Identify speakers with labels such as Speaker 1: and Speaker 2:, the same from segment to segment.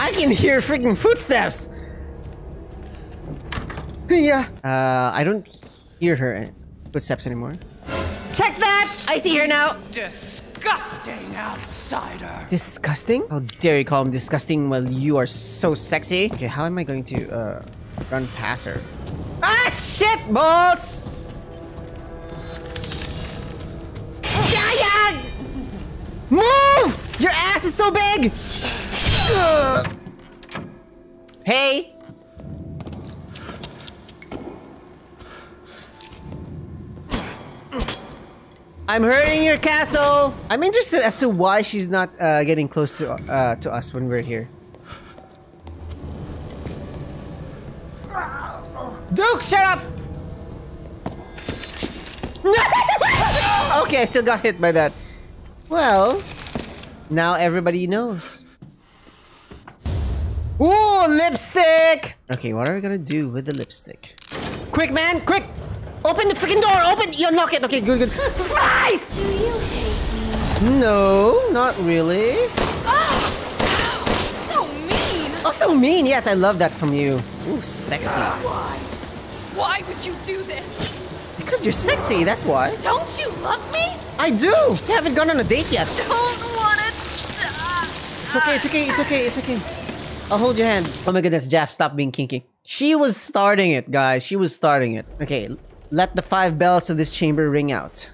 Speaker 1: I can hear freaking footsteps. Yeah. Uh, I don't hear her footsteps anymore. Check that! I see her now.
Speaker 2: Disgusting outsider.
Speaker 1: Disgusting? How dare you call him disgusting while you are so sexy? Okay, how am I going to uh, run past her? Ah, shit, boss! Yeah, yeah! Move! Your ass is so big! Hey! I'm hurting your castle! I'm interested as to why she's not uh, getting close to, uh, to us when we're here. Duke, shut up! okay, I still got hit by that. Well, now everybody knows. Ooh, lipstick! Okay, what are we gonna do with the lipstick? Quick, man, quick! Open the freaking door! Open! You unlock it! Okay, good, good. Flies!
Speaker 3: Do you hate me?
Speaker 1: No, not really.
Speaker 3: Oh, So mean!
Speaker 1: Oh, so mean! Yes, I love that from you. Ooh, sexy.
Speaker 3: Why? Why would you do this?
Speaker 1: Because you're sexy, that's why.
Speaker 3: Don't you love me?
Speaker 1: I do! You haven't gone on a date yet.
Speaker 3: Don't want it.
Speaker 1: It's okay, it's okay, it's okay, it's okay. I'll hold your hand. Oh my goodness, Jeff, stop being kinky. She was starting it, guys. She was starting it. Okay, let the five bells of this chamber ring out.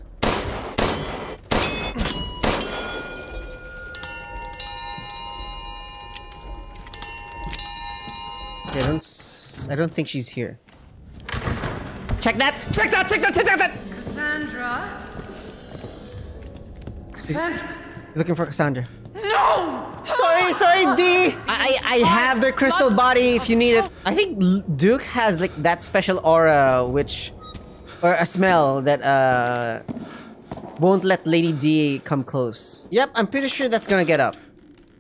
Speaker 1: Okay, I don't, s- I don't think she's here. Check that! Check that! Check that! Check that! Check that!
Speaker 2: Cassandra? Cassandra?
Speaker 1: He's looking for Cassandra.
Speaker 2: No!
Speaker 1: Sorry, sorry, D. I, I, I have the crystal body if you need it. I think Duke has like that special aura, which, or a smell that uh, won't let Lady D come close. Yep, I'm pretty sure that's gonna get up.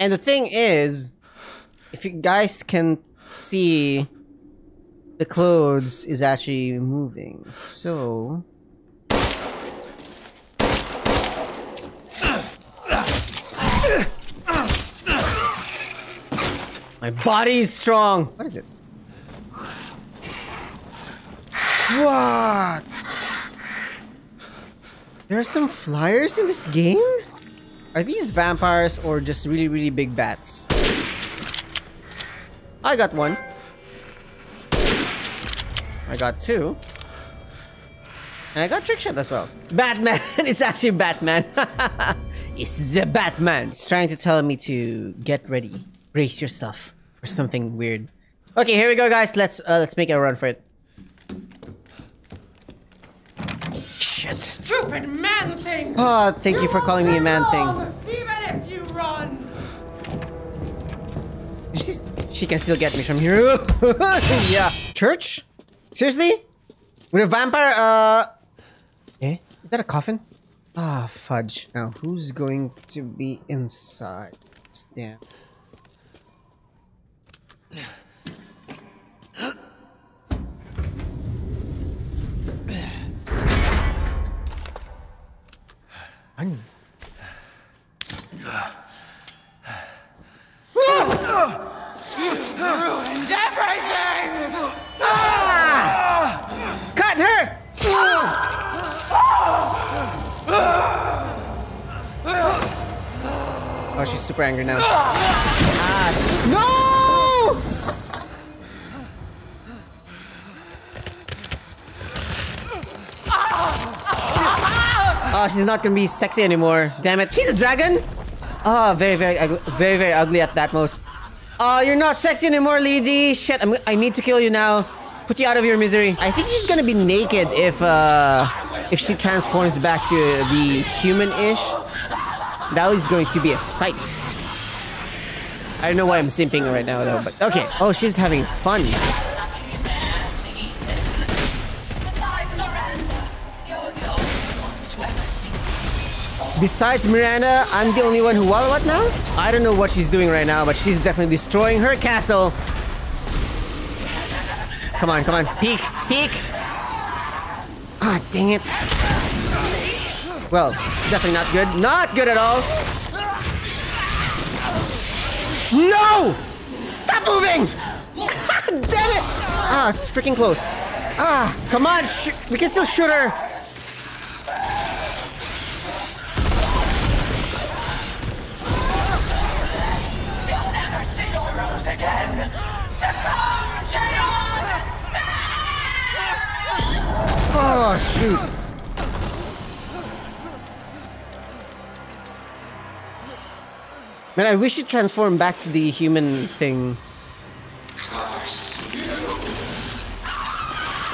Speaker 1: And the thing is, if you guys can see, the clothes is actually moving. So. My body's strong. What is it? What? There are some flyers in this game? Are these vampires or just really, really big bats? I got one. I got two. And I got trick shot as well. Batman! it's actually Batman. it's the Batman. It's trying to tell me to get ready. Brace yourself for something weird. Okay, here we go, guys. Let's uh, let's make a run for it. Shit.
Speaker 2: Stupid man thing!
Speaker 1: Oh, thank you for calling me a man thing.
Speaker 2: thing. Even if you run!
Speaker 1: She's, she can still get me from here. yeah. Church? Seriously? With a vampire, uh... Eh? Is that a coffin? Ah, fudge. Now, who's going to be inside? Damn. Run.
Speaker 2: Ruined everything!
Speaker 1: Cut her! Oh, she's super angry now. Ah, no! Oh, she's not gonna be sexy anymore. Damn it. She's a dragon? Oh, very, very, very, very ugly at that most. Oh, you're not sexy anymore, Lady. Shit, I'm, I need to kill you now. Put you out of your misery. I think she's gonna be naked if, uh, if she transforms back to the human-ish. That is going to be a sight. I don't know why I'm simping right now, though, but okay. Oh, she's having fun. Besides Miranda, I'm the only one who what, what now? I don't know what she's doing right now, but she's definitely destroying her castle. Come on, come on. Peek, peek. Ah, dang it. Well, definitely not good. Not good at all. No! Stop moving! Damn it! Ah, it's freaking close. Ah, come on, we can still shoot her.
Speaker 2: Again. Succumb despair!
Speaker 1: Oh, shoot. Man, I wish it transformed back to the human thing.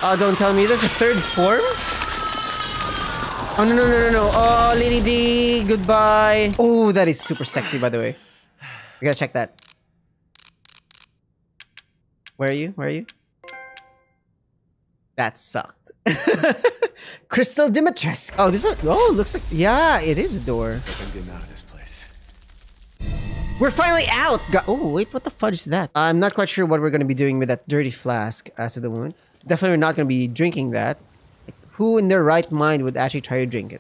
Speaker 1: Oh, don't tell me there's a third form? Oh, no, no, no, no, no. Oh, Lady D, goodbye. Oh, that is super sexy, by the way. We gotta check that. Where are you? Where are you? That sucked. Crystal Dimitrescu. Oh, this one. Oh, looks like. Yeah, it is a door.
Speaker 4: Looks like I'm getting out of this place.
Speaker 1: We're finally out! Go- oh, wait, what the fudge is that? I'm not quite sure what we're gonna be doing with that dirty flask as of the moment. Definitely not gonna be drinking that. Like, who in their right mind would actually try to drink it?